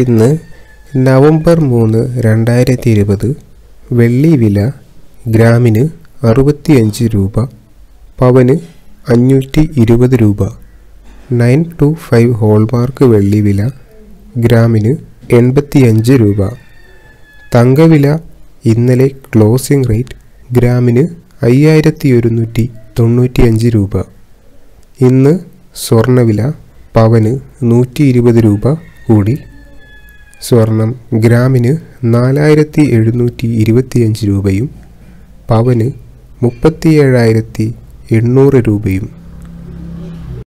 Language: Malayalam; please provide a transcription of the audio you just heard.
ഇന്ന് നവംബർ മൂന്ന് രണ്ടായിരത്തി ഇരുപത് വെള്ളി വില ഗ്രാമിന് അറുപത്തിയഞ്ച് രൂപ പവന് അഞ്ഞൂറ്റി ഇരുപത് രൂപ. നയൻ ടു ഫൈവ് ഹോൾമാർക്ക് വെള്ളി വില ഗ്രാമിന് എൺപത്തിയഞ്ച് രൂപ. തങ്കവില ഇന്നലെ ക്ലോസിംഗ് റേറ്റ് ഗ്രാമിന് അയ്യായിരത്തി ഒരുന്നൂറ്റി തൊണ്ണൂറ്റിയഞ്ച് രൂപ. ഇന്ന് സ്വർണവില പവന് നൂറ്റി ഇരുപത് രൂപ കൂടി. സ്വർണം ഗ്രാമിന് നാലായിരത്തി എഴുന്നൂറ്റി ഇരുപത്തിയഞ്ച് രൂപയും പവന് മുപ്പത്തിയേഴായിരത്തി എണ്ണൂറ് രൂപയും.